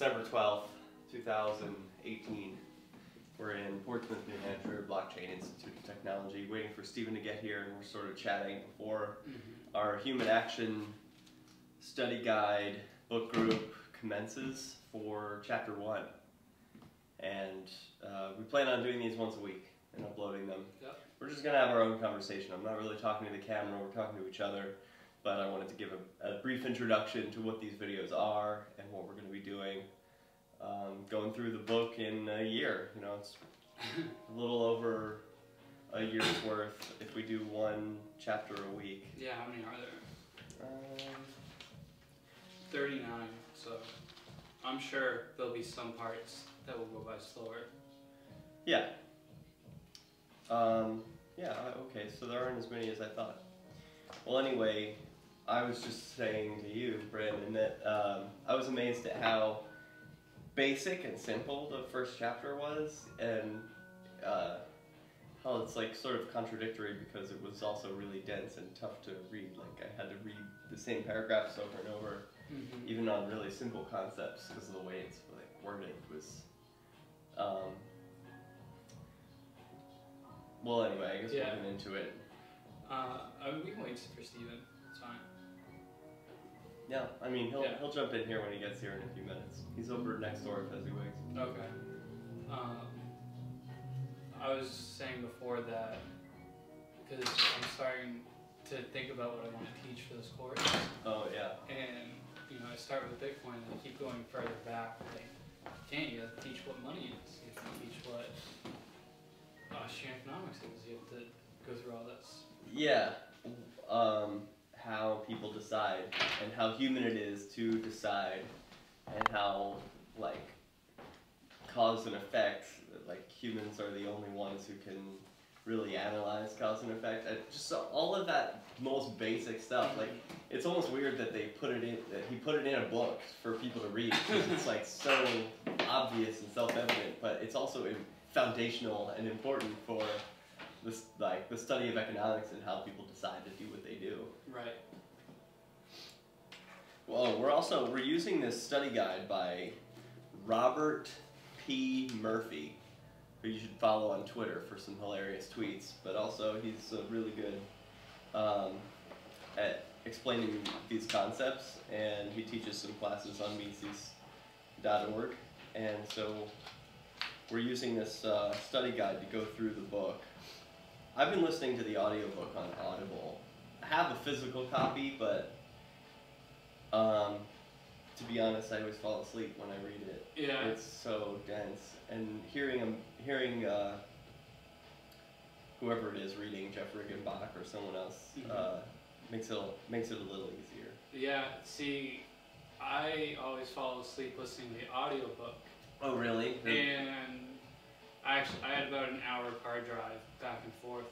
December 12th, 2018. We're in Portsmouth, New Hampshire, Blockchain Institute of Technology, waiting for Stephen to get here, and we're sort of chatting before our human action study guide book group commences for chapter one. And uh, we plan on doing these once a week and uploading them. Yep. We're just going to have our own conversation. I'm not really talking to the camera, we're talking to each other. But I wanted to give a, a brief introduction to what these videos are and what we're going to be doing. Um, going through the book in a year, you know, it's a little over a year's worth if we do one chapter a week. Yeah, how many are there? Um, 39, so I'm sure there'll be some parts that will go by slower. yeah. Um, yeah, okay, so there aren't as many as I thought. Well, anyway, I was just saying to you, Brandon, that um, I was amazed at how basic and simple the first chapter was, and uh, how it's like sort of contradictory because it was also really dense and tough to read. Like I had to read the same paragraphs over and over, Mm-hmm. even on really simple concepts because of the way it's like worded was. Um, well, anyway, I guess Yeah. we'll get into it. Uh, we can wait for Steven. Yeah, I mean he'll Yeah. he'll jump in here when he gets here in a few minutes. He's over next door at Fezziwigs. Okay. Um, I was saying before that because I'm starting to think about what I want to teach for this course, Oh yeah. and you know, I start with Bitcoin and I keep going further back. Like, can't you teach what money is? You have to teach what Austrian economics is. You have to go through all this. Yeah. Um, how people decide and how human it is to decide and how like cause and effect like humans are the only ones who can really analyze cause and effect. And just all of that most basic stuff like it's almost weird that they put it in that he put it in a book for people to read because it's like so obvious and self-evident but it's also foundational and important for this like the study of economics and how people decide to do what they do Right. well we're also we're using this study guide by robert p. Murphy who you should follow on twitter for some hilarious tweets but also he's really good um, at explaining these concepts and he teaches some classes on mises.org and so we're using this uh, study guide to go through the book. I've been listening to the audiobook on audible have a physical copy but um, to be honest i always fall asleep when i read it Yeah. it's so dense and hearing him hearing uh, whoever it is reading jeff riggenbach or someone else Mhm. uh, makes it makes it a little easier Yeah. See, I always fall asleep listening to the audiobook. oh really And I actually I had about an hour car drive back and forth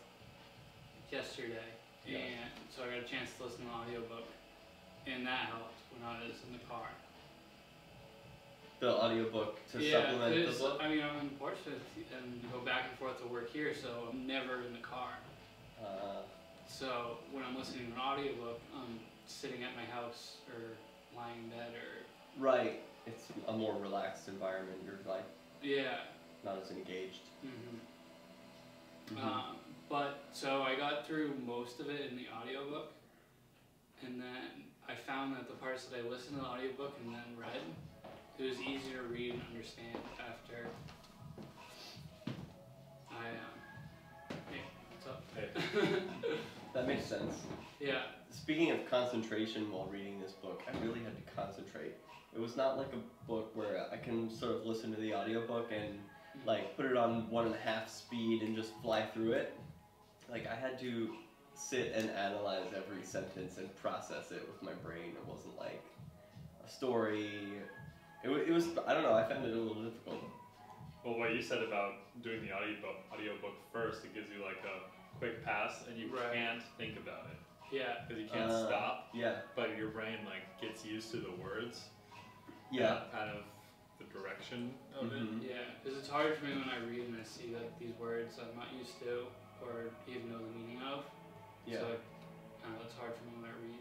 yesterday, Yeah. and so I got a chance to listen to the audiobook, and that helped when I was in the car. the audiobook to yeah, supplement the book I mean I'm in Portsmouth and go back and forth to work here, so I'm never in the car. uh, So when I'm listening to an audiobook, I'm sitting at my house or lying in bed or right it's a more relaxed environment you're like yeah. not as engaged Mm-hmm. Mm-hmm. Um, but so I got through most of it in the audiobook, and then I found that the parts that I listened to the audiobook and then read, it was easier to read and understand after I um, hey, what's up? Hey. that makes sense yeah, Speaking of concentration while reading this book, I really had to concentrate. It was not like a book where I can sort of listen to the audiobook and like put it on one and a half speed and just fly through it. Like I had to sit and analyze every sentence and process it with my brain. It wasn't like a story. It, wa- it was, I don't know, I found it a little difficult. Well, what you said about doing the audiobook, audiobook first, it gives you like a quick pass and you Right. can't think about it yeah, because you can't Uh, stop, Yeah, but your brain like gets used to the words. yeah. kind of the direction of it. Mhm. yeah. Because it's hard for me when I read and I see like these words I'm not used to or even know the meaning of. Yeah. So uh, it's hard for me when I read.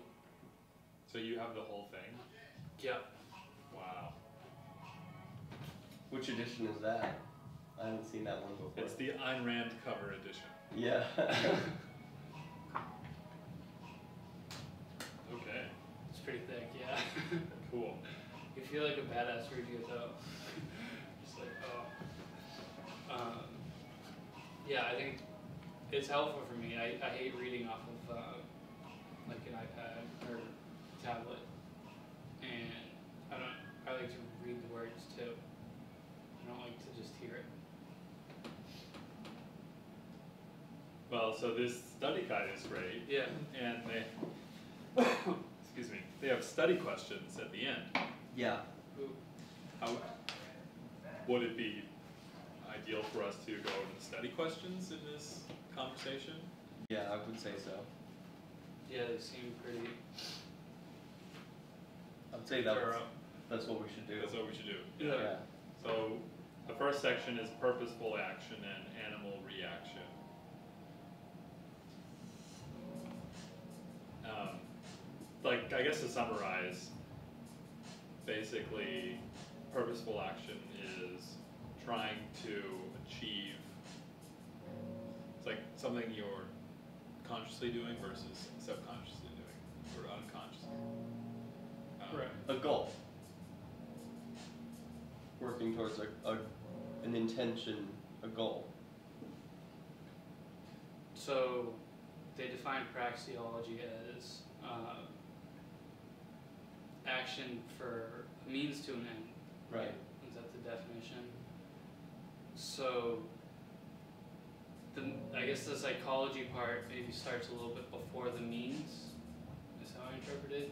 So you have the whole thing. Yep. Wow. Which edition is that? I haven't seen that one before. It's the Ayn Rand cover edition. yeah. Okay, It's pretty thick, yeah. cool. you feel like a badass reading it though. Just like, oh. Um, yeah, I think it's helpful for me. I, I hate reading off of uh, like an iPad or tablet, and I don't. I like to read the words too. I don't like to just hear it. Well, so this study guide is great, Yeah. and they, excuse me, they have study questions at the end. yeah. Ooh. How would it be ideal for us to go into study questions in this conversation? Yeah, I would say so. Yeah, they seem pretty I'd say that's, thorough. that's what we should do. That's what we should do. Yeah. So the first section is purposeful action and animal reaction. Um, like I guess to summarize, basically, purposeful action is trying to achieve. It's like something you're consciously doing versus subconsciously doing or unconsciously. Um, Right. A goal. Working towards a, a an intention, a goal. So they define praxeology as uh, action for a means to an end. Right. Is that the definition? So the I guess the psychology part maybe starts a little bit before the means. Is how I interpret it.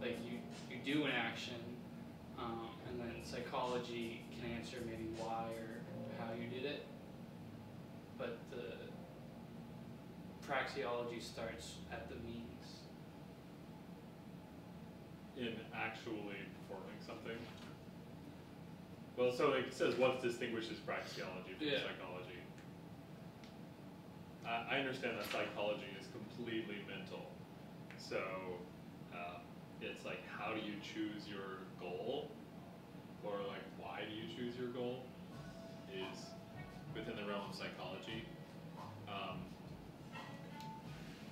Like you you do an action, um, and then psychology can answer maybe why or how you did it. But the praxeology starts at the means. in actually performing something. Well, so it says what distinguishes praxeology from Yeah. psychology. I, I understand that psychology is completely mental, so uh, it's like how do you choose your goal, or like why do you choose your goal, is within the realm of psychology. Um,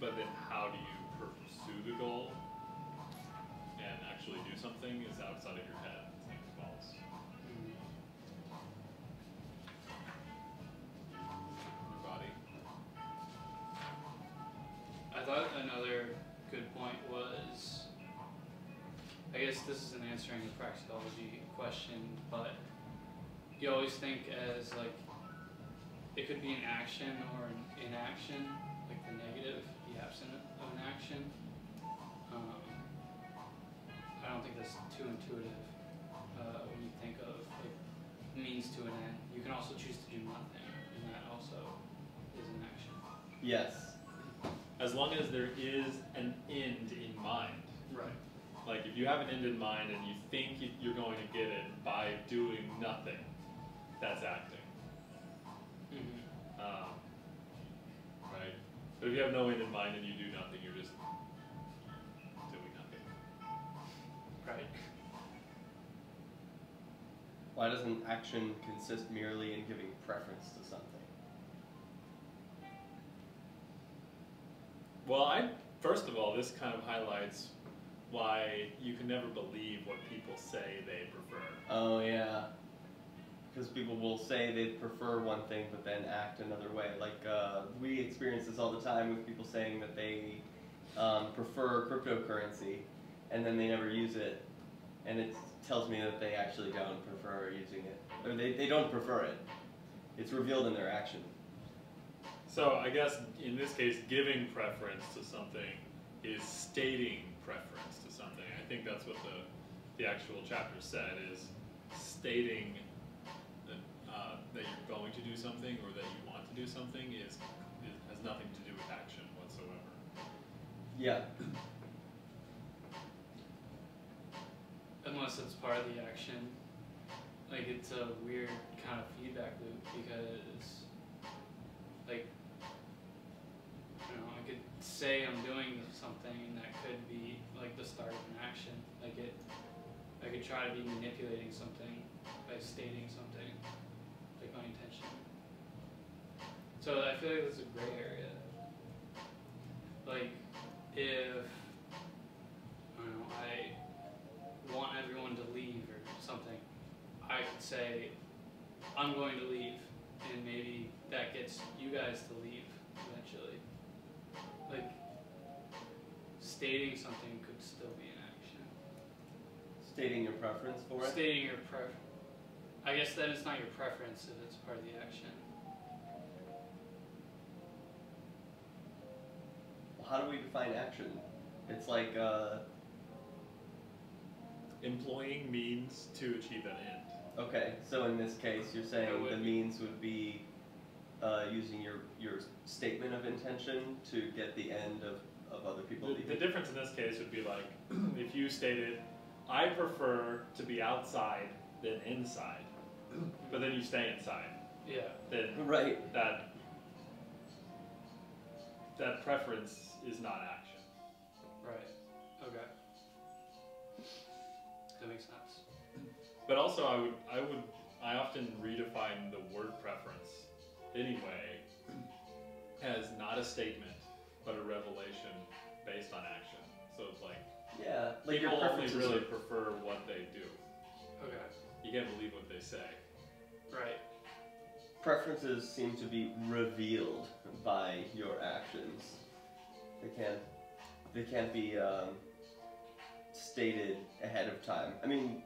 but then how do you pursue the goal? and actually do something is outside of your head. Thought another good point was I guess this isn't answering the praxeology question, but you always think as like it could be an action or an inaction, like the negative, the absent of an action. Um, I don't think that's too intuitive uh, when you think of like means to an end. You can also choose to do nothing, and that also is an action. Yes. As long as there is an end in mind. Right. Like if you have an end in mind and you think you- you're going to get it by doing nothing, that's acting. Mm-hmm. Um, right? But if you have no end in mind and you do nothing, you're just doing nothing. Right. Why doesn't action consist merely in giving preference to something? Well, I first of all, this kind of highlights why you can never believe what people say they prefer. Oh yeah. Because people will say they prefer one thing but then act another way. Like uh, we experience this all the time with people saying that they um, prefer cryptocurrency and then they never use it, and it tells me that they actually don't prefer using it, or they, they don't prefer it. It's revealed in their action. So I guess in this case, giving preference to something is stating preference to something. I think that's what the the actual chapter said is stating that uh, that you're going to do something or that you want to do something is, is has nothing to do with action whatsoever. Yeah. Unless it's part of the action. Like it's a weird kind of feedback loop because like you know, I could say I'm doing something that could be like the start of an action. Like it I could try to be manipulating something by by stating something, like my intention. So I feel like that's a gray area. Like, if I don't know, I want everyone to leave or something, I could say, I'm going to leave, and maybe that gets you guys to leave eventually. Like, stating something could still be an action. Stating your preference for it. Stating your pref. I guess that is not your preference if it's part of the action. Well, how do we define action? It's like uh, Employing means to achieve an end. okay. So in this case, you're saying the be- means would be uh, using your your statement of intention to get the end of, of other people The, the difference in this case would be like if you stated, I prefer to be outside than inside, but then you stay inside, Yeah. then Right. that that preference is not action. Right. Okay. That makes sense. But also, I would, I would, I often redefine the word preference anyway as not a statement, but a revelation based on action. So it's like Yeah. Like your people only really are- prefer what they do. Okay. You can't believe what they say. Right. preferences seem to be revealed by your actions. They can't they can't be um, stated ahead of time. I mean,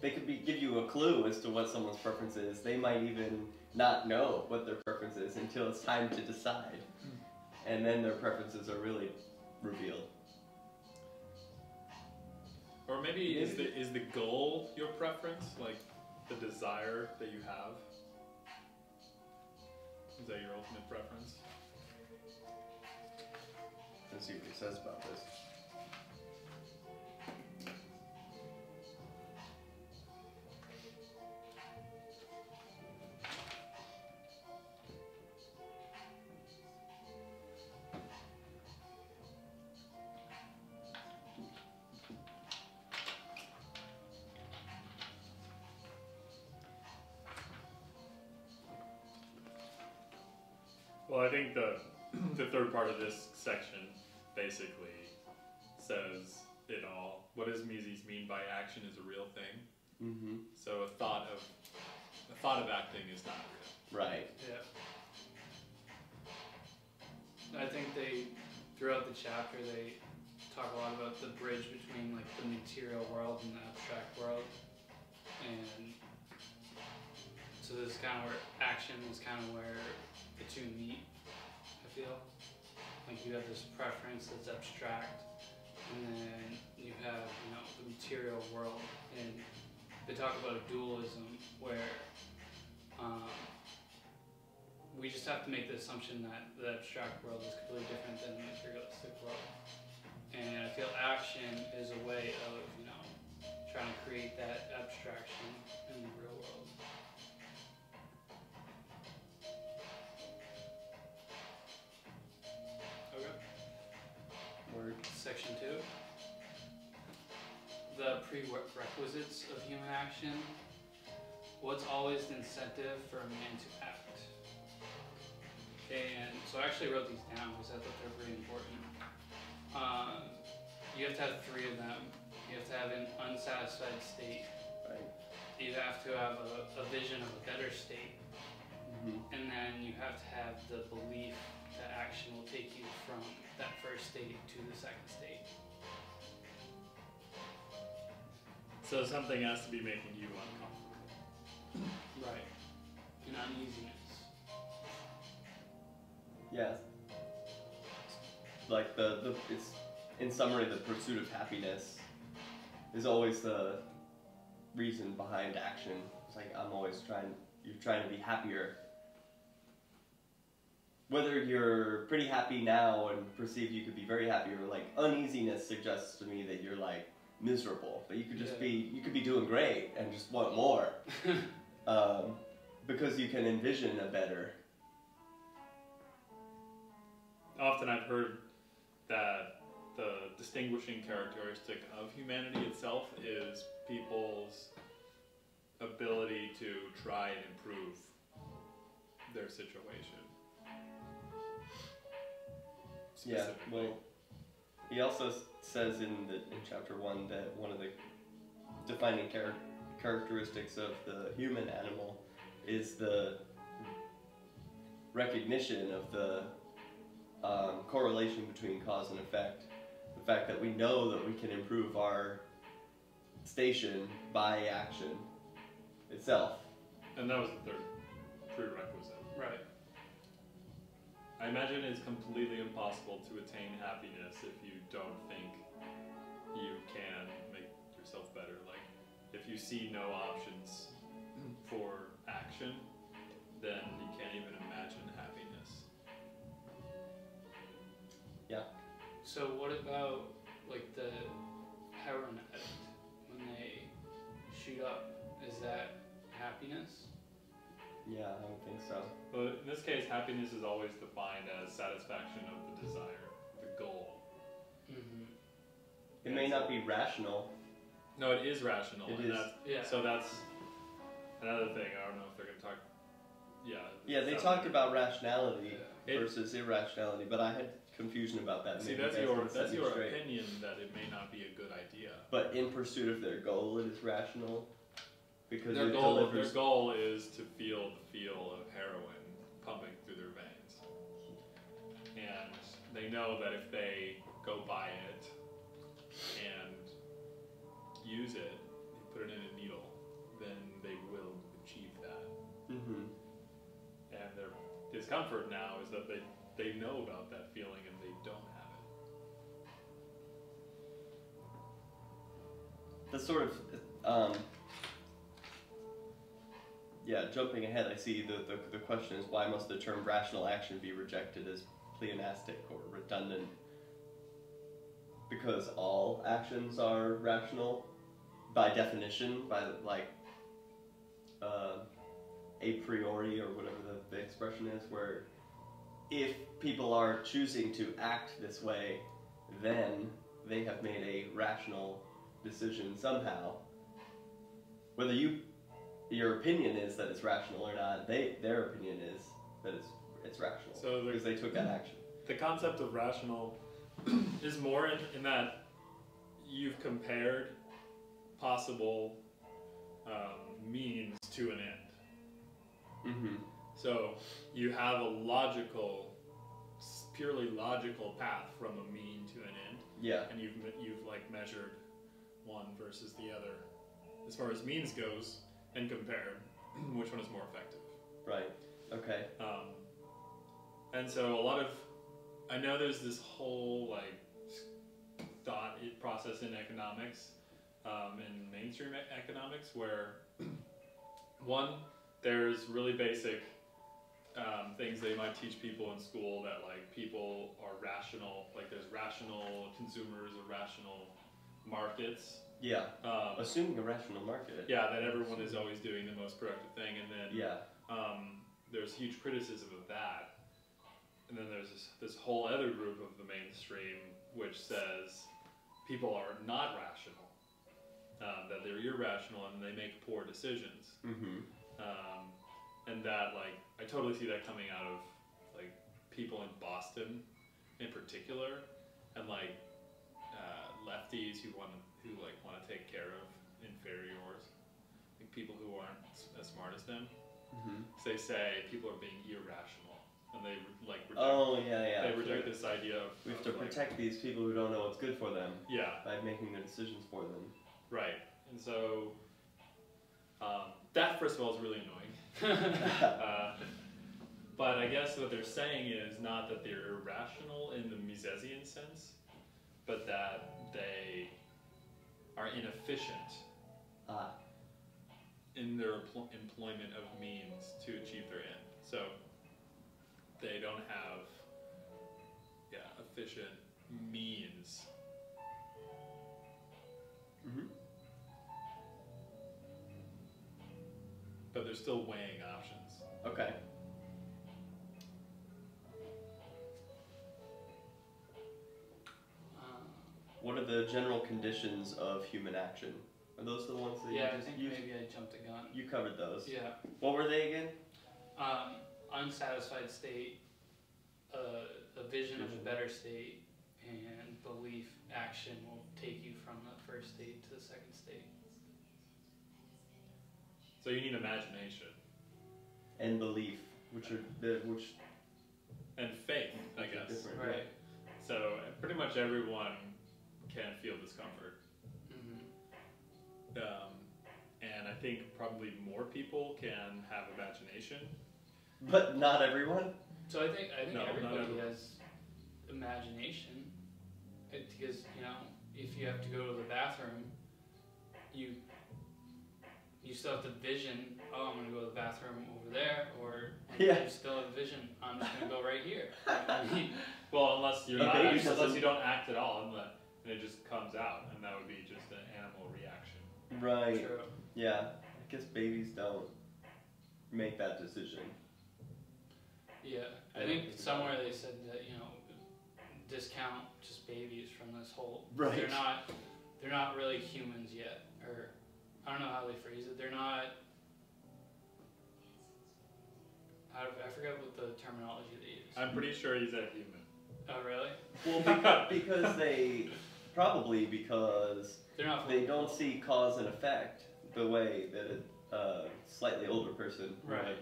they could be give you a clue as to what someone's preference is. They might even not know what their preference is until it's time to decide, hmm. and then their preferences are really revealed. Or maybe is the is the goal your preference, like the desire that you have? Is that your ultimate preference? Let's see what he says about this. The the third part of this section basically says it all. What does Mises mean by action is a real thing? Mm-hmm. So a thought of a thought of acting is not real. Right. Yeah. I think they, throughout the chapter, they talk a lot about the bridge between like the material world and the abstract world, and so this is kind of where action is kind of where the two meet. Feel like you have this preference that's abstract, and then you have you know the material world, and they talk about a dualism where. Um, we just have to make the assumption that the abstract world is completely different than the materialistic world. And I feel action is a way of, you know, trying to create that abstraction in the real world. Section two. The prerequisites of human action. What's always the incentive for a man to act? And so I actually wrote these down because I thought they were pretty important. Um, you have to have three of them. You have to have an unsatisfied state. Right. You have to have a, a vision of a better state. Mm-hmm. And then you have to have the belief that action will take you from that first state to the second state. So something has to be making you uncomfortable. Right. And uneasiness. Yes. Like the, the it's in summary the pursuit of happiness is always the reason behind action. It's like I'm always trying you're trying to be happier. Whether you're pretty happy now and perceive you could be very happy or like uneasiness suggests to me that you're like miserable. But you could just Yeah. be you could be doing great and just want more. um, because you can envision a better Often I've heard that the distinguishing characteristic of humanity itself is people's ability to try and improve their situation. Yeah, well, he also says in the in chapter one that one of the defining char- characteristics of the human animal is the recognition of the um, correlation between cause and effect. The fact that we know that we can improve our station by action itself. and that was the third prerequisite. Right. I imagine it's completely impossible to attain happiness if you don't think you can make yourself better. Like, if you see no options for action, then you can't even imagine happiness. Yeah. So what about like the heroin addict when they shoot up? Is that happiness? Yeah, I don't think so. But in this case, happiness is always defined as satisfaction of the desire, the goal. Mm-hmm. It may not be rational. No, it is rational, It and is. that's Yeah. so that's another thing. I don't know if they're gonna talk. Yeah. Yeah, they so- talked about rationality Yeah. It- versus irrationality, but I had confusion about that. See, Maybe that's your that's your straight. opinion that it may not be a good idea. But in pursuit of their goal, it is rational because Their goal delivers. their goal is to feel the feel of heroin pumping through their veins, and they know that if they go buy it and use it, put it in a needle, then they will achieve that. hmm And their discomfort now is that they, they know about that feeling and they don't have it. The sort of, um, yeah, jumping ahead, I see the, the the question is why must the term rational action be rejected as pleonastic or redundant? Because all actions are rational by definition, by like uh, a priori or whatever the, the expression is, where if people are choosing to act this way, then they have made a rational decision somehow. Whether you your opinion is that it's rational or not, they their opinion is that it's it's rational So because they took that action. The concept of rational is more in, in that you've compared possible um, means to an end. Mm-hmm. So you have a logical, purely logical path from a mean to an end, Yeah. and you've you've like measured one versus the other as far as means goes, and compare which one is more effective. Right. Okay. Um, and so a lot of, I know there's this whole like thought process in economics, um, in mainstream e- economics, where one, there's really basic um, things they might teach people in school that like people are rational, like there's rational consumers or rational markets. Yeah. Um, Assuming a rational market. yeah, that everyone is always doing the most productive thing, and then Yeah. um, there's huge criticism of that. And then there's this, this whole other group of the mainstream which says people are not rational, um, that they're irrational and they make poor decisions. Mm-hmm. Um, and that, like, I totally see that coming out of, like, people in Boston in particular, and, like, lefties who want to, who, like, want to take care of inferiors, like, people who aren't as smart as them Mm-hmm. they say people are being irrational and they like reject, Oh yeah, yeah. they reject this idea of, We have to like- protect these people who don't know what's good for them yeah by making the decisions for them. right and so um, that first of all is really annoying uh, but I guess what they're saying is not that they're irrational in the Misesian sense but that they are inefficient Ah. in their empl- employment of means to achieve their end. So they don't have yeah, efficient means. Mm-hmm. But they're still weighing options. Okay. What are the general conditions of human action? Are those the ones that Yeah, you I just think used? maybe I jumped the gun. You covered those. Yeah. What were they again? Um, unsatisfied state, uh, a vision of a better state, and belief action will take you from the first state to the second state. So you need imagination And belief, which are the which and faith, I guess. different. Right. So pretty much everyone can feel discomfort. hmm Um, and I think probably more people can have imagination. But not everyone. So I think I think No, everybody everyone. has imagination, it, because you know if you have to go to the bathroom, you you still have to vision. Oh, I'm gonna go to the bathroom over there, or Yeah. you still have vision. I'm just gonna go right here. Well, unless you're not, baby unless you don't act at all, and, the, and it just comes out, and that would be just an animal reaction. Right. True. Yeah. I guess babies don't make that decision. Yeah, I I think think somewhere they said that you know discount just babies from this whole. Right. They're not. They're not really humans yet, or I don't know how they phrase it. They're not. I, I forget what the terminology they use. I'm pretty sure he's a human. oh really? Well, because, because they probably because They're not. they don't see cause and effect the way that a uh, slightly older person would. Right.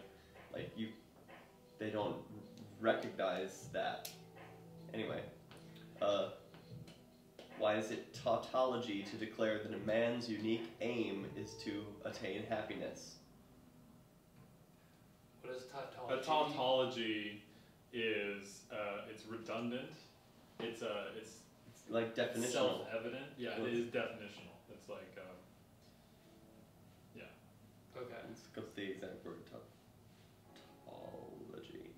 Like you, they don't recognize that. Anyway, uh, why is it tautology to declare that a man's unique aim is to attain happiness? What is tautology? A tautology is uh, it's redundant. It's uh, it's It's like definitional. self-evident. Yeah, it is definitional. It's like uh, Yeah. Okay. Let's go to the exact word. Tautology.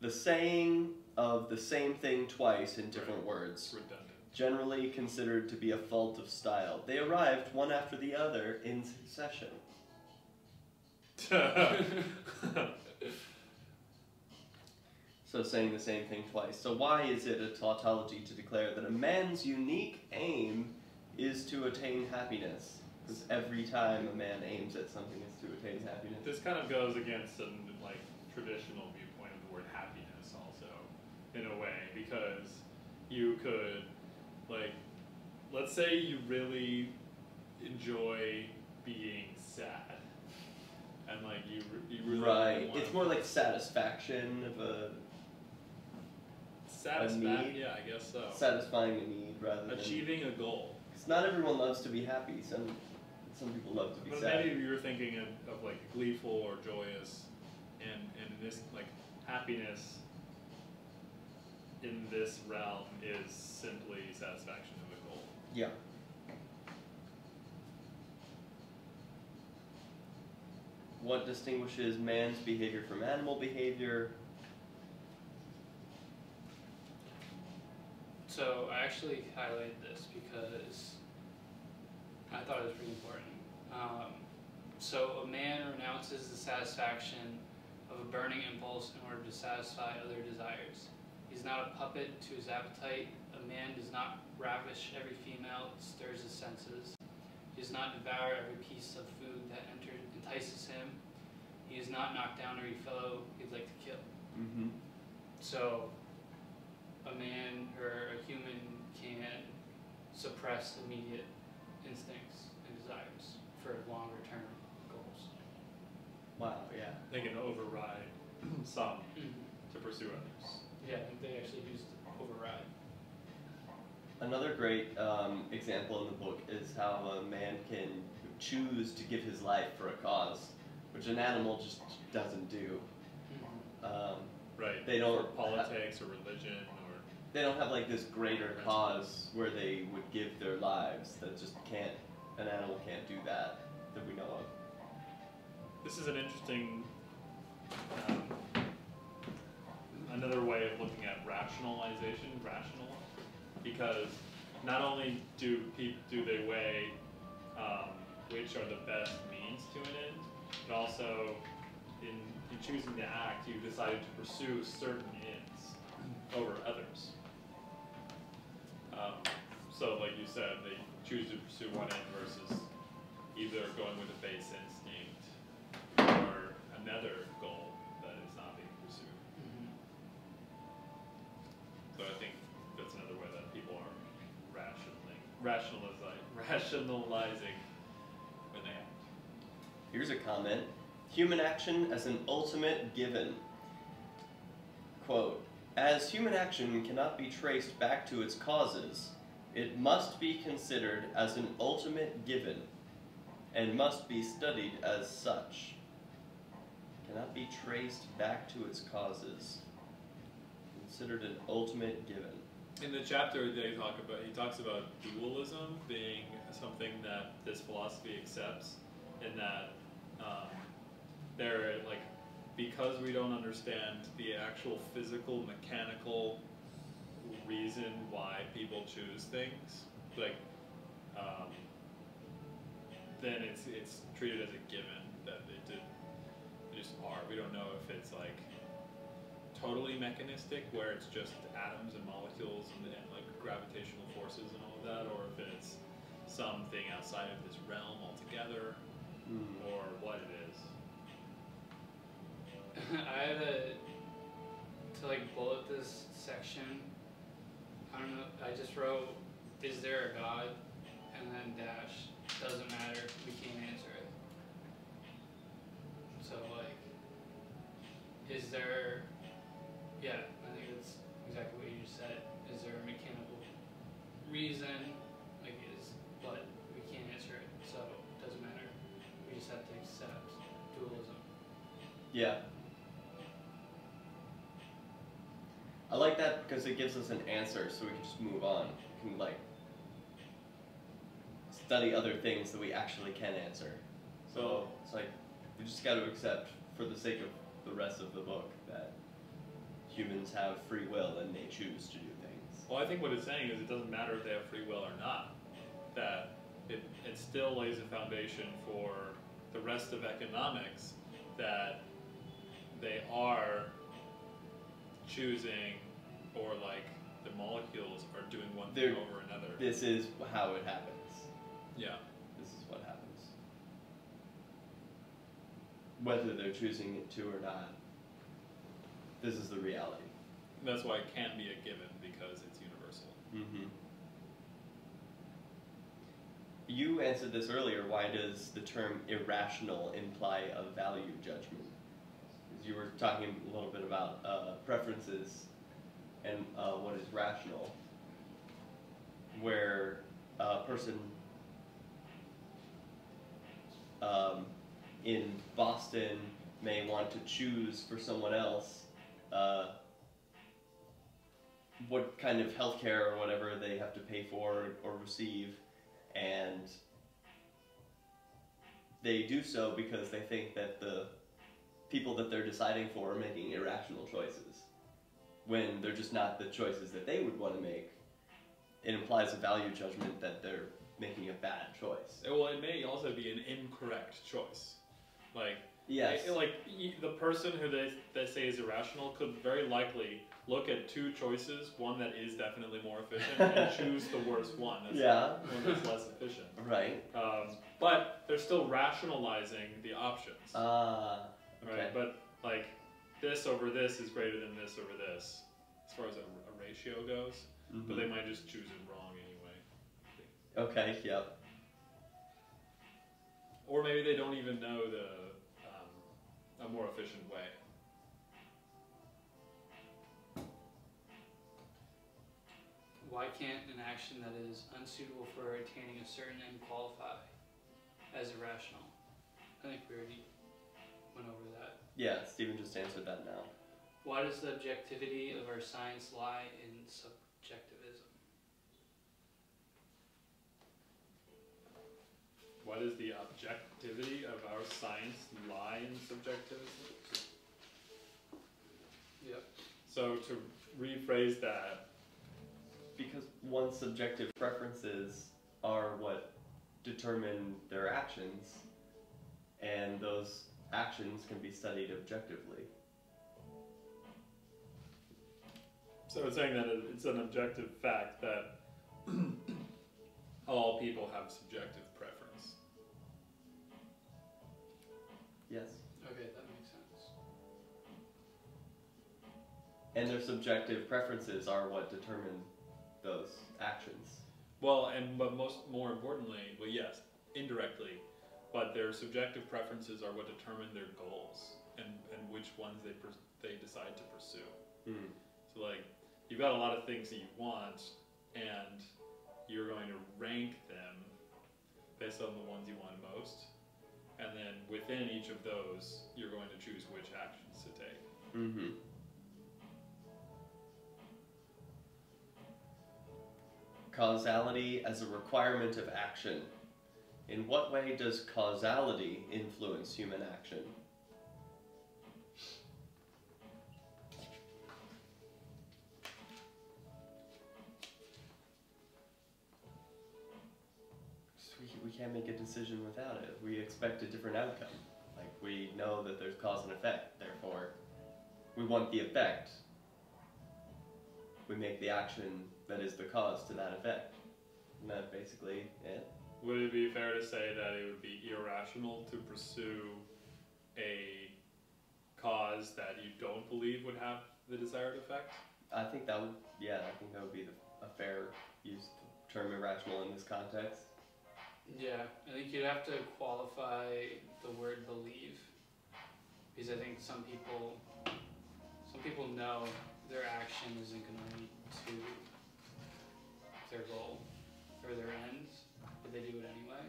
The saying of the same thing twice in different it's words, redundant. generally considered to be a fault of style. They arrived one after the other in succession. So saying the same thing twice. So why is it a tautology to declare that a man's unique aim is to attain happiness? Because every time a man aims at something, it's to attain happiness. This kind of goes against some like traditional viewpoint of the word happiness, also, in a way, because you could, like, let's say you really enjoy being sad, and like you, you really right. It's more like satisfaction of a need. Yeah, I guess so. satisfying a need rather than. Achieving a goal. Because not everyone loves to be happy. Some some people love to be But sad. maybe you were thinking of, of like gleeful or joyous, and and this like happiness in this realm is simply satisfaction of a goal. Yeah. What distinguishes man's behavior from animal behavior? So I actually highlighted this because I thought it was pretty important. Um, so a man renounces the satisfaction of a burning impulse in order to satisfy other desires. He's not a puppet to his appetite. A man does not ravish every female that stirs his senses. He does not devour every piece of food that enters, entices him. He does not knock down every fellow he'd like to kill. Mm-hmm. So, a man or a human can suppress immediate instincts and desires for longer term goals. Wow. Yeah. They can override some to pursue others. Yeah, they actually used override. Another great um, example in the book is how a man can choose to give his life for a cause, which an animal just doesn't do. Um, Right. They don't for politics or religion or they don't have like this greater cause where they would give their lives that just can't an animal can't do that that we know of This is an interesting, um, another way of looking at rationalization, rational, because not only do peop do they weigh um, which are the best means to an end, but also in, in choosing to act, you decided to pursue certain ends over others. Um, so like you said, they choose to pursue one end versus either going with a base instinct or another goal that is not being pursued. Mhm. So I think that's another way that people are rationalizing, rationalizing when they act. Here's a comment Human action as an ultimate given. Quote As human action cannot be traced back to its causes, it must be considered as an ultimate given and must be studied as such. It Cannot be traced back to its causes. Considered an ultimate given. In the chapter they talk about, he talks about dualism being something that this philosophy accepts, and that um, there, like, because we don't understand the actual physical, mechanical reason why people choose things, like, um, then it's it's treated as a given that they did, they just are. We don't know if it's like totally mechanistic, where it's just atoms and molecules and, and like gravitational forces and all of that, or if it's something outside of this realm altogether, Hmm. or what it is. I had a to like bullet this section. I don't know. I just wrote, "Is there a God?" and then dash. Doesn't matter. We can't answer it. So like, is there? Yeah, I think that's exactly what you just said. Is there a mechanical reason? Like, is but we can't answer it. So it doesn't matter. We just have to accept dualism. Yeah. I like that because it gives us an answer so we can just move on. We can like study other things that we actually can answer. So it's like we just got to accept for the sake of the rest of the book that humans have free will and they choose to do things. Well, I think what it's saying is it doesn't matter if they have free will or not. That it, it still lays a foundation for the rest of economics that they are choosing or like the molecules are doing one thing They're- over another. This is how it happens. Yeah. This is what happens. Whether they're choosing it to or not, this is the reality. That's why it can't be a given because it's universal. Mm-hmm. You answered this earlier. Why does the term irrational imply a value judgment? You were talking a little bit about uh, preferences and uh, what is rational, where a person um, in Boston may want to choose for someone else uh, what kind of healthcare or whatever they have to pay for or receive, and they do so because they think that the people that they're deciding for are making irrational choices when they're just not the choices that they would want to make. It implies a value judgment that they're making a bad choice. Well, it may also be an incorrect choice. Like, Yes. Like, like the person who they, they say is irrational could very likely look at two choices, one that is definitely more efficient, and choose the worst one. That's Yeah. One that's less efficient. Right. Um, but they're still rationalizing the options, Ah. okay. Right? But like this over this is greater than this over this, as far as a, a ratio goes. But Mhm. they might just choose it wrong anyway. Okay. Yep. Or maybe they don't even know the um, a more efficient way. Why can't an action that is unsuitable for attaining a certain end qualify as irrational? I think we already went over that. Yeah. Stephen just answered that now. Why does the objectivity of our science lie in subjectivism? What is the objectivity of our science lie in subjectivism? Yep. So to rephrase that, Because one's subjective preferences are what determine their actions, and those actions can be studied objectively. so it's saying that it's an objective fact that all people have subjective preference. Yes. Okay, that makes sense. And their subjective preferences are what determine those actions. Well, and but most more importantly, well, yes, indirectly, but their subjective preferences are what determine their goals and, and which ones they they decide to pursue. Hmm. So like, you've got a lot of things that you want, and you're going to rank them based on the ones you want most, and then within each of those, you're going to choose which actions to take. Mm-hmm. Causality as a requirement of action. In what way does causality influence human action? We, can't make a decision without it. We expect a different outcome. Like, we know that there's cause and effect, therefore, we want the effect. We make the action that is the cause to that effect. And that's basically it. Would it be fair to say that it would be irrational to pursue a cause that you don't believe would have the desired effect? I think that would, yeah, I think that would be the, a fair use of the term irrational in this context. Yeah, I think you'd have to qualify the word believe because I think some people some people know their action isn't going to lead to their goal or their ends, but they do it anyway.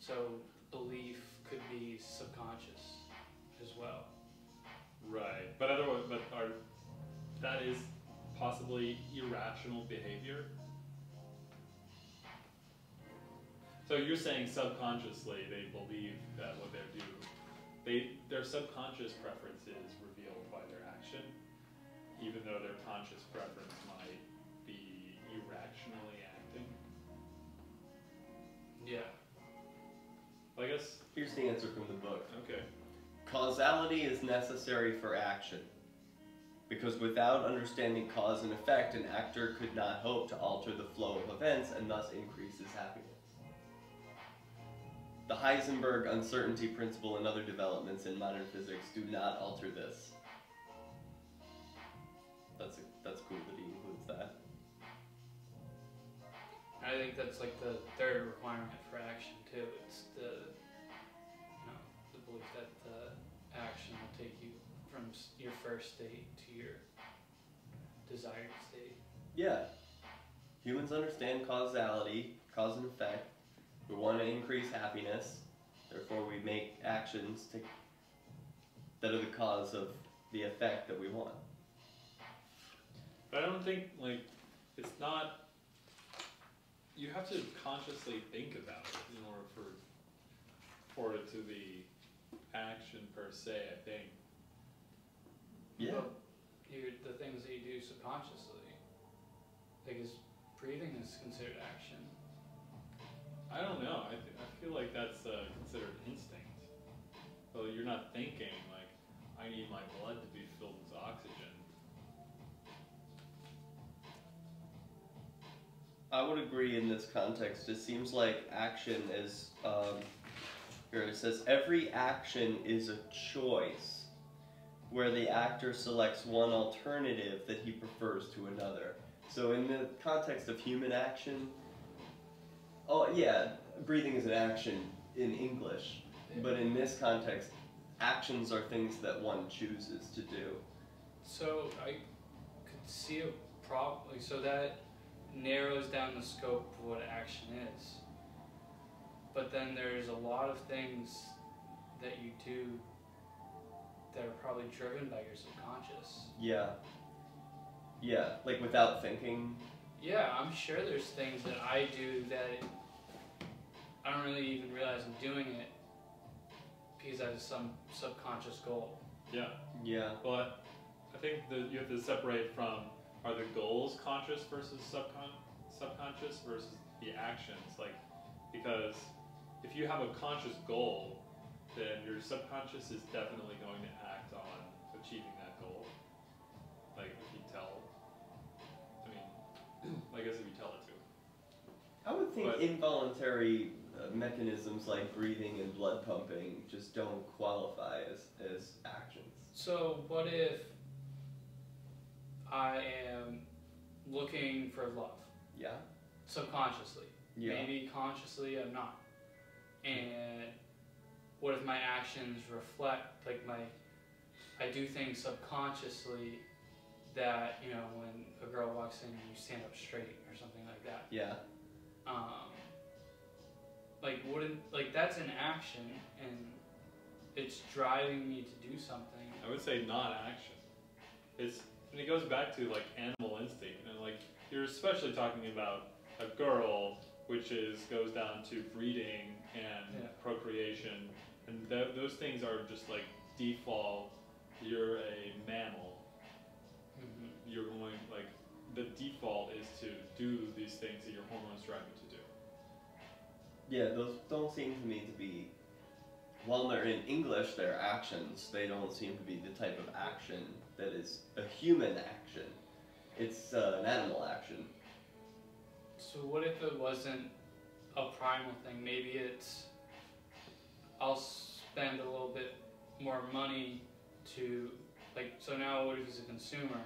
So belief could be subconscious as well. Right, but otherwise, but are that is possibly irrational behavior. So you're saying subconsciously they believe that what they do, they their subconscious preference is revealed by their action, even though their conscious preference might Yeah. I guess Here's the answer from the book. okay. Causality is necessary for action. Because without understanding cause and effect, an actor could not hope to alter the flow of events and thus increase his happiness. The Heisenberg uncertainty principle and other developments in modern physics do not alter this. That's that's cool that he I think that's like the third requirement for action too. It's the you know the belief that the action will take you from your first state to your desired state. Yeah. Humans understand causality, cause and effect. We want to increase happiness. Therefore, we make actions to, that are the cause of the effect that we want. But I don't think like it's not. You have to consciously think about it in order for for it to be action per se. I think. Yeah. Well, you the things that you do subconsciously, like is breathing is considered action. I don't know. I, th- I feel like that's uh, considered instinct. So you're not thinking like, I need my blood to be filled with oxygen. I would agree in this context. It seems like action is. Um, here it says every action is a choice where the actor selects one alternative that he prefers to another. So, in the context of human action, oh, yeah, breathing is an action in English. But in this context, actions are things that one chooses to do. So I could see a problem. So that narrows down the scope of what action is. But then there's a lot of things that you do that are probably driven by your subconscious. Yeah. Yeah, like without thinking. Yeah, I'm sure there's things that I do that I don't really even realize I'm doing it because I have some subconscious goal. Yeah. Yeah. But I think that you have to separate from are the goals conscious versus subcon subconscious versus the actions? Like because if you have a conscious goal then your subconscious is definitely going to act on achieving that goal. Like if you tell I mean I guess if you tell it to. I would think But- involuntary uh, mechanisms like breathing and blood pumping just don't qualify as, as actions. So what if I am looking for love Yeah? subconsciously? Yeah. Maybe consciously I'm not. And what if my actions reflect like my I do things subconsciously that, you know, when a girl walks in and you stand up straight or something like that. Yeah. Um like wouldn't like that's an action and it's driving me to do something. I would say not action. It's and it goes back to like animal instinct, and like you're especially talking about a girl, which is goes down to breeding and Yeah. procreation, and th- those things are just like default. You're a mammal. hmm You're going like the default is to do these things that your hormones drive you to do. Yeah, those don't seem to me to be. While they're in English, they're actions. They don't seem to be the type of action that is a human action. It's uh, an animal action. So what if it wasn't a primal thing? Maybe it's I'll spend a little bit more money to like. So now, what if he's a consumer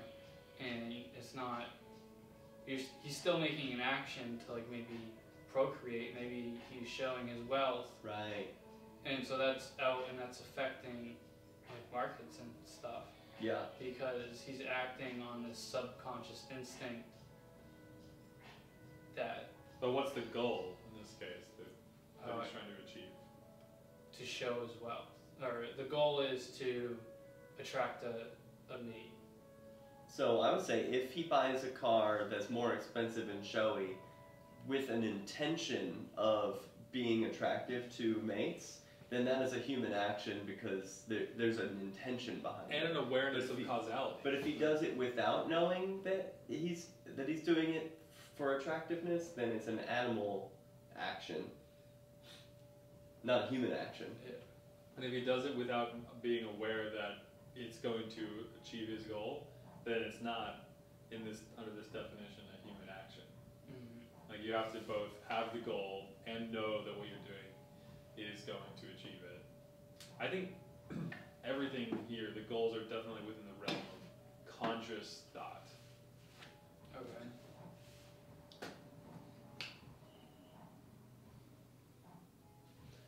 and it's not? He's, he's still making an action to like maybe procreate. Maybe he's showing his wealth, Right. And so that's out and that's affecting like markets and stuff Yeah. because he's acting on this subconscious instinct that But what's the goal in this case that, that uh, he's trying to achieve? to show as well. Or the goal is to attract a, a mate. So I would say if he buys a car that's more expensive and showy with an intention of being attractive to mates, then that is a human action because there, there's an intention behind And it. And an awareness of if he- causality. But if he does it without knowing that he's that he's doing it for attractiveness, then it's an animal action, not a human action. And if he does it without being aware that it's going to achieve his goal, then it's not in this under this definition a human action. Mm-hmm. Like you have to both have the goal and know that what you're doing is going to achieve it. I think everything here, the goals are definitely within the realm of conscious thought. Okay.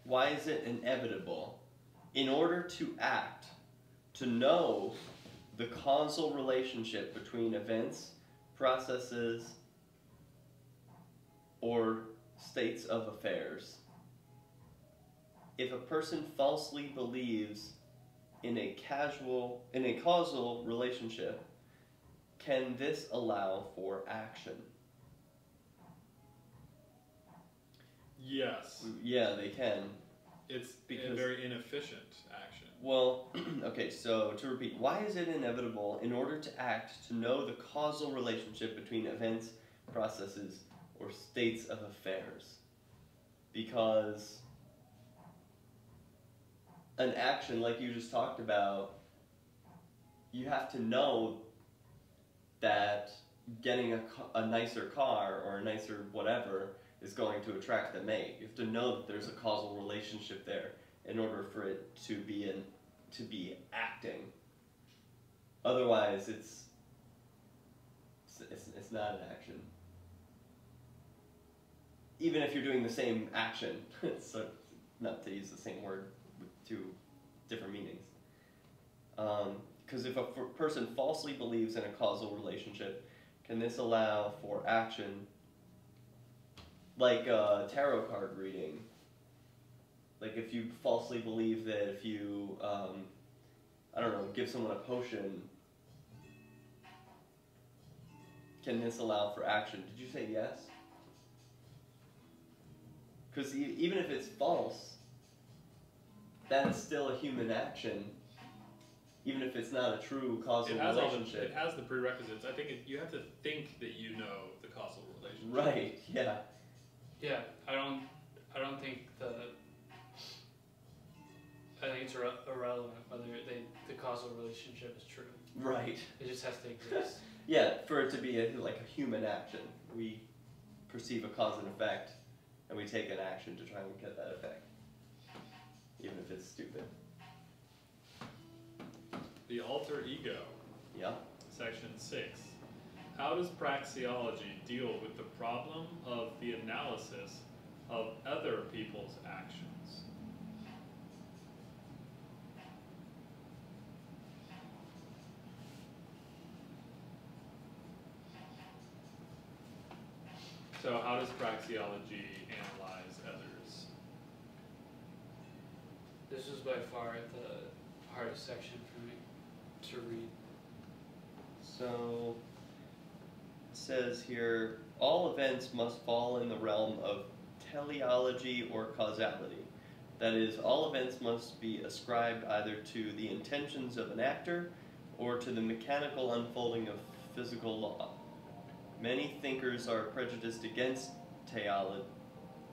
Why is it inevitable? In order to act, to know the causal relationship between events, processes, or states of affairs. If a person falsely believes in a casual in a causal relationship, can this allow for action? Yes, Yeah, they can. it's a Because- very inefficient action. Well, okay, so to repeat, why is it inevitable in order to act to know the causal relationship between events, processes, or states of affairs? Because an action, like you just talked about, you have to know that getting a, a nicer car or a nicer whatever is going to attract the mate. You have to know that there's a causal relationship there in order for it to be in to be acting. Otherwise, it's it's, it's, it's not an action. Even if you're doing the same action, so not to use the same word two different meanings. Because if a person falsely believes in a causal relationship, can this allow for action? Like a tarot card reading, like if you falsely believe that if you um, i don't know give someone a potion can this allow for action did you say yes because even if it's false that is still a human action even if it's not a true causal It has all the, relationship it has the prerequisites. I think it, you have to think that you know the causal relationship. right yeah Yeah, I don't. I don't think the. I think it's irre- irrelevant whether they the causal relationship is true. right It just has to exist. yeah for it to be a, like a human action we perceive a cause and effect and we take an action to try and get that effect, even if it's stupid. The alter ego, Yeah. section six. How does praxeology deal with the problem of the analysis of other people's actions? So how does praxeology analyze others? This was by far the hardest section for me to read. So it says here all events must fall in the realm of teleology or causality. That is, all events must be ascribed either to the intentions of an actor or to the mechanical unfolding of physical law. Many thinkers are prejudiced against teleology.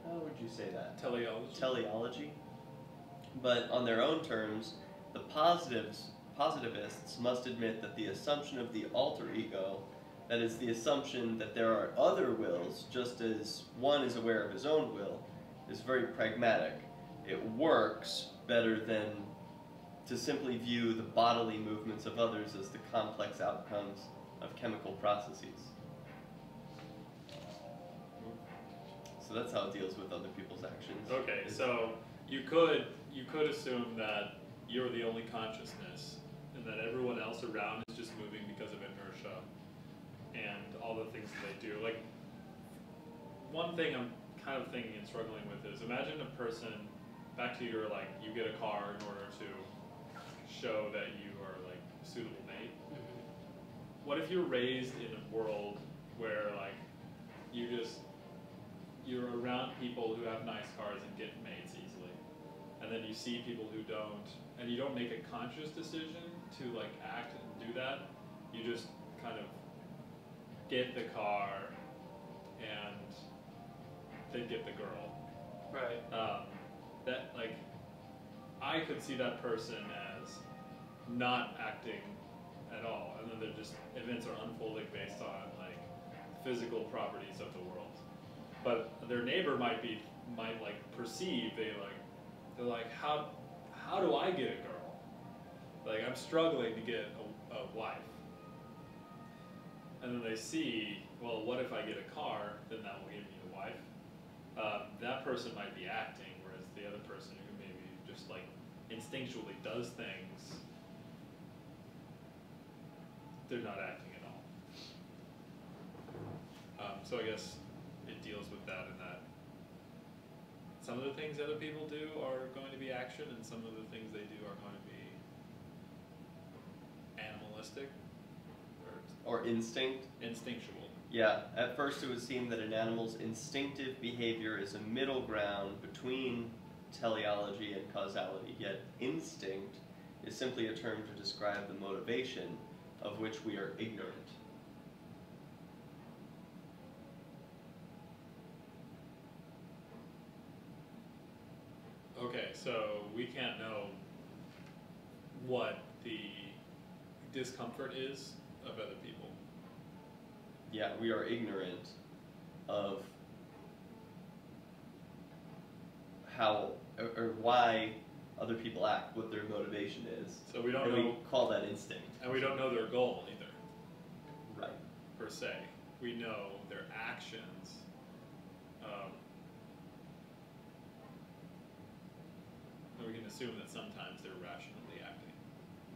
How would you say that? Teleology? teleology. But on their own terms, the positives, positivists must admit that the assumption of the alter ego, that is, the assumption that there are other wills, just as one is aware of his own will, is very pragmatic. It works better than to simply view the bodily movements of others as the complex outcomes of chemical processes. So that's how it deals with other people's actions. Okay, so you could you could assume that you're the only consciousness and that everyone else around is just moving because of inertia and all the things that they do. Like one thing I'm kind of thinking and struggling with is imagine a person back to your like you get a car in order to show that you are like a suitable mate. Mm-hmm. What if you're raised in a world where like you just you're around people who have nice cars and get mates and then you see people who don't, and you don't make a conscious decision to like act and do that. You just kind of get the car and then get the girl. Right. Um, that like I could see that person as not acting at all, and then they're just events are unfolding based on like physical properties of the world. But their neighbor might be might like perceive they like they're like how how do I get a girl? Like I'm struggling to get a, a wife. And then they see, well, what if I get a car? Then that will give me a wife. Um, that person might be acting, whereas the other person who maybe just like instinctually does things, they're not acting at all. Um, so I guess it deals with that in that some of the things other people do are going to be action, and some of the things they do are going to be animalistic or Or instinct. instinctual. Yeah, at first it would seem that an animal's instinctive behavior is a middle ground between teleology and causality, yet instinct is simply a term to describe the motivation of which we are ignorant. Okay, so we can't know what the discomfort is of other people. Yeah, we are ignorant of how or, or why other people act, what their motivation is. So we don't and know, we call that instinct. and we don't know their goal either, Right. per se. We know their actions. Um, and we can assume that sometimes they're rationally acting.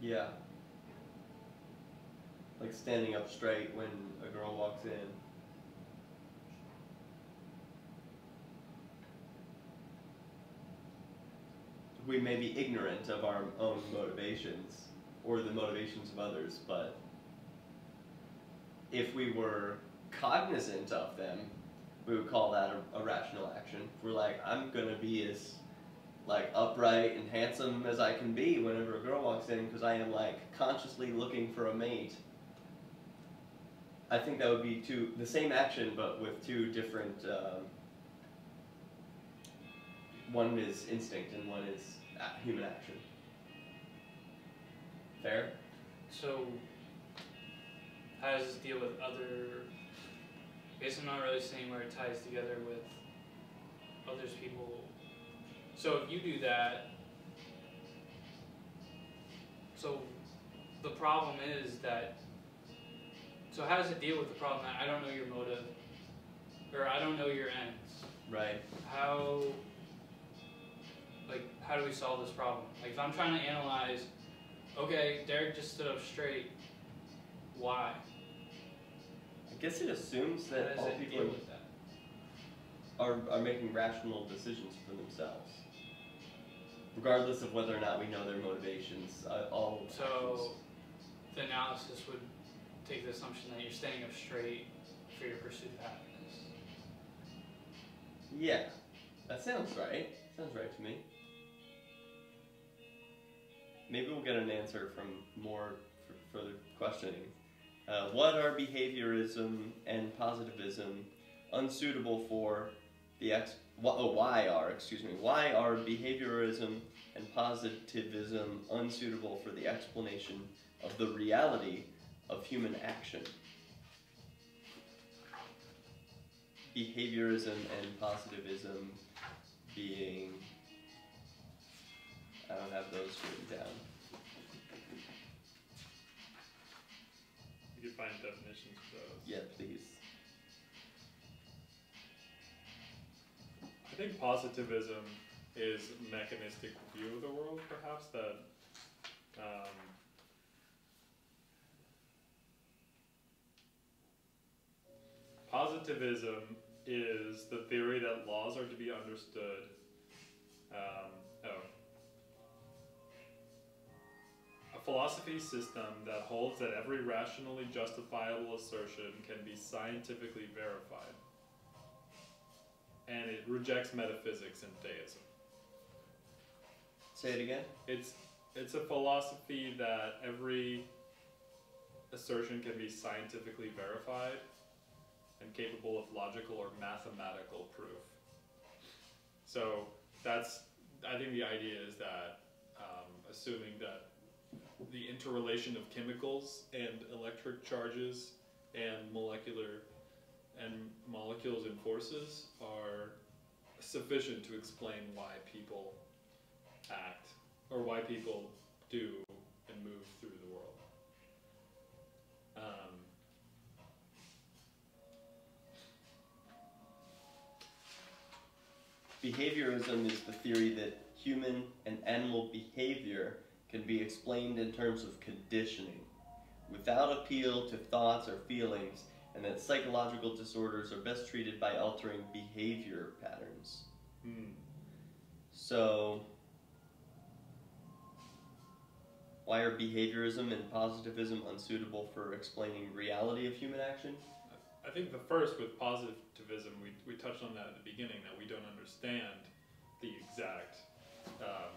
Yeah. Like standing up straight when a girl walks in. We may be ignorant of our own motivations or the motivations of others, but if we were cognizant of them, we would call that a, a rational action. If we're like, I'm gonna be as like upright and handsome as I can be whenever a girl walks in because I am like consciously looking for a mate. I think that would be two the same action but with two different. Um, one is instinct and one is human action. Fair. So, how does this deal with other? I guess I'm not really seeing where it ties together with there's people. So if you do that, so the problem is that. So how does it deal with the problem that I don't know your motive, or I don't know your ends? Right. How. Like, how do we solve this problem? Like, if I'm trying to analyze, okay, Derrick just stood up straight. Why? I guess it assumes that all people are, are, are making rational decisions for themselves. Regardless of whether or not we know their motivations, uh, all So, the analysis would take the assumption that you're standing up straight for your pursuit of happiness. Yeah, that sounds right. Sounds right to me. Maybe we'll get an answer from more further questioning. Uh, what are behaviorism and positivism unsuitable for the ex? Oh, why are excuse me? Why are behaviorism and positivism unsuitable for the explanation of the reality of human action? Behaviorism and positivism being I don't have those written down. You can find definitions for those. Yeah, please. I think positivism is mechanistic view of the world, perhaps that um, positivism is the theory that laws are to be understood. Um, oh. A philosophy system that holds that every rationally justifiable assertion can be scientifically verified and it rejects metaphysics and deism. Say it again. It's it's a philosophy that every assertion can be scientifically verified and capable of logical or mathematical proof. So that's I think the idea is that um, assuming that the interrelation of chemicals and electric charges and molecular and molecules and forces are sufficient to explain why people act or why people do and move through the world. Um, Behaviorism is the theory that human and animal behavior can be explained in terms of conditioning, without appeal to thoughts or feelings, and that psychological disorders are best treated by altering behavior patterns. hmm. So, why are behaviorism and positivism unsuitable for explaining reality of human action? I think the first with positivism, we, we touched on that at the beginning, that we don't understand the exact, um,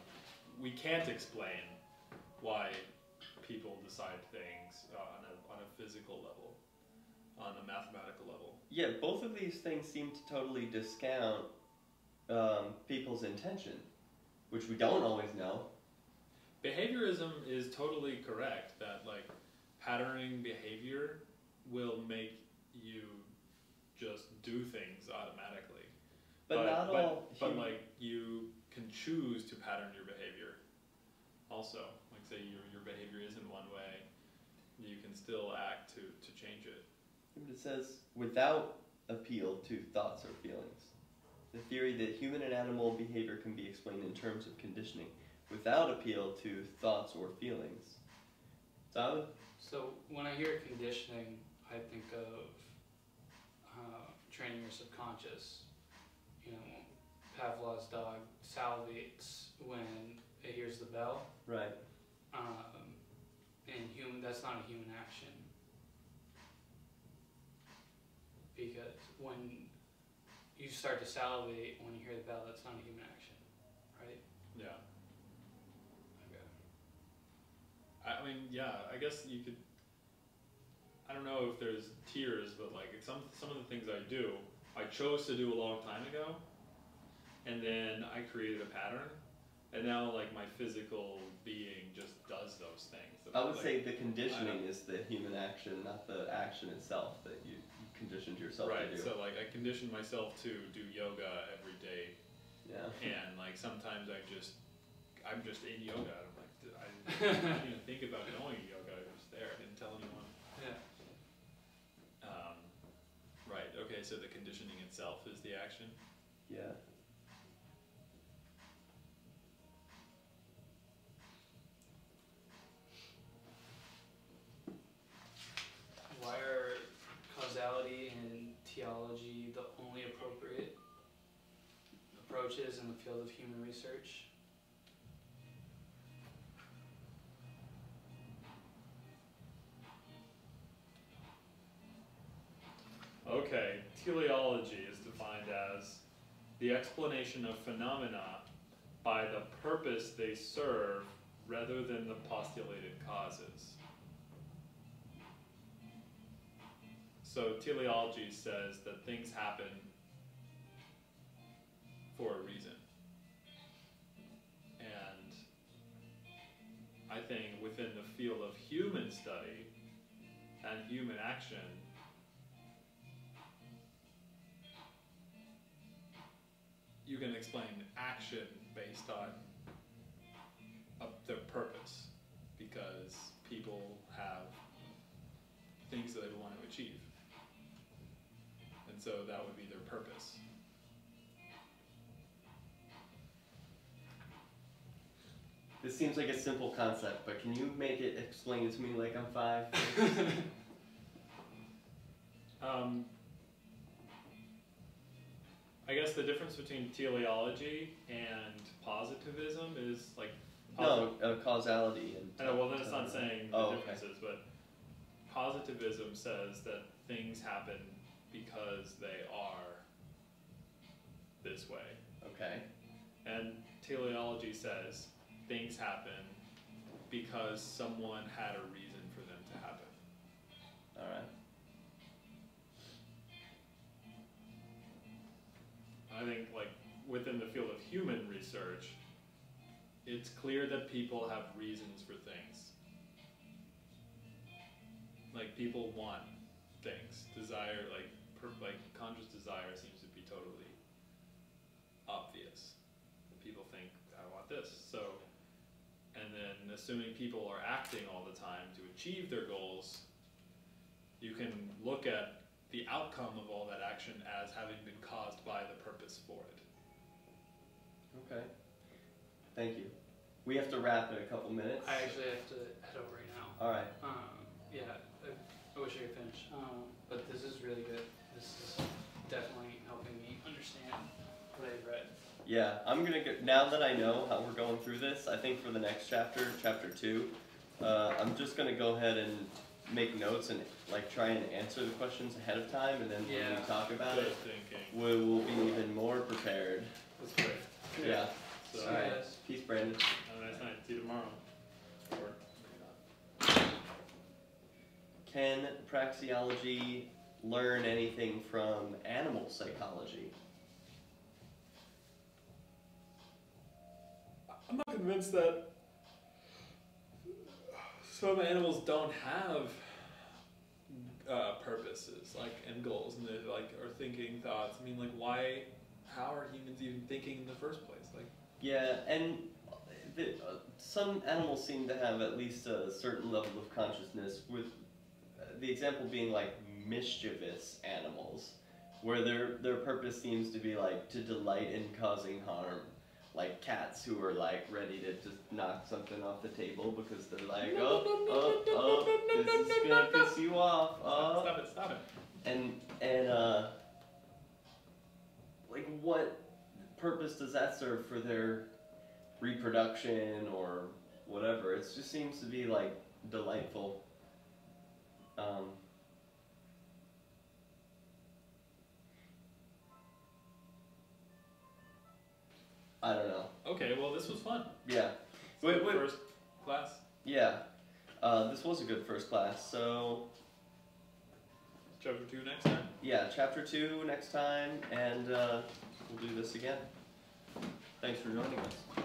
we can't explain why people decide things uh, on, a, on a physical level, on a mathematical level. Yeah, both of these things seem to totally discount um, people's intention, which we don't always know. Behaviorism is totally correct that like patterning behavior will make you just do things automatically. But, not but, all. But hum- like you can choose to pattern your behavior. Also, like say your your behavior isn't one way, you can still act to to change it. But it says without appeal to thoughts or feelings. The theory that human and animal behavior can be explained in terms of conditioning, without appeal to thoughts or feelings. Solid? So when I hear conditioning, I think of uh, training your subconscious. You know, Pavlov's dog salivates when it hears the bell. Right. Um, and human, that's not a human action. Because when you start to salivate when you hear the bell, that's not a human action, right? Yeah. Okay. I I mean, yeah. I guess you could. I don't know if there's tears, but like some some of the things I do, I chose to do a long time ago, and then I created a pattern, and now like my physical being just does those things. I would Like, say the conditioning is the human action, not the action itself that you, you conditioned yourself right. to do. So like I conditioned myself to do yoga every day Yeah. And like sometimes I just, I'm just in yoga. I'm like, I didn't even think about going to yoga. I was there. I didn't tell anyone. Yeah. Um, right. Okay. So the conditioning itself is the action. Yeah. Why are causality and teleology the only appropriate approaches in the field of human research? Okay, teleology is defined as the explanation of phenomena by the purpose they serve rather than the postulated causes. So teleology says that things happen for a reason. And I think within the field of human study and human action, you can explain action based on their purpose because people have things that they want to achieve. And so that would be their purpose. This seems like a simple concept, but can you make it explain it to me like I'm five? Um, I guess the difference between teleology and positivism is like no, uh, causality and. I know, well, then it's not saying the Oh, okay. differences, but positivism says that things happen because they are this way. Okay. And teleology says things happen because someone had a reason for them to happen. All right. I think, like, within the field of human research, it's clear that people have reasons for things. Like, people want things. Desire, like, per, like conscious desire seems to be totally obvious. People think, I want this. So, and assuming people are acting all the time to achieve their goals, you can look at the outcome of all that action as having been caused by the purpose for it. Okay. Thank you. We have to wrap in a couple minutes. I actually have to head out right now. All right. Um, yeah, I, I wish I could finish. Um, but this is really good. This is definitely helping me understand what I've read. Yeah, I'm gonna go, now that I know how we're going through this, I think for the next chapter, chapter two, uh, I'm just gonna go ahead and make notes and like try and answer the questions ahead of time, and then when Yeah. we talk about Good it, thinking. we will be even more prepared. That's great. Yeah. So, See All you right. guys. Peace, Brandon. have a nice night. See you tomorrow. Or maybe not. Can praxeology learn anything from animal psychology? I'm not convinced that some animals don't have uh, purposes, like and goals, and they like are thinking thoughts. I mean, like, why? How are humans even thinking in the first place? Like, Yeah, and the, uh, some animals seem to have at least a certain level of consciousness. With uh, the example being like mischievous animals, where their their purpose seems to be like to delight in causing harm. Like cats who are like ready to just knock something off the table because they're like, oh, oh, oh, this is gonna piss you off. Oh, stop it, stop it. and and uh like what purpose does that serve for their reproduction or whatever it just seems to be like delightful um I don't know. Okay, well, this was fun. Yeah. Wait, Wait, wait. First class. Yeah. Uh, this was a good first class. So, Chapter two next time. yeah, chapter two next time, and uh, we'll do this again. Thanks for joining us.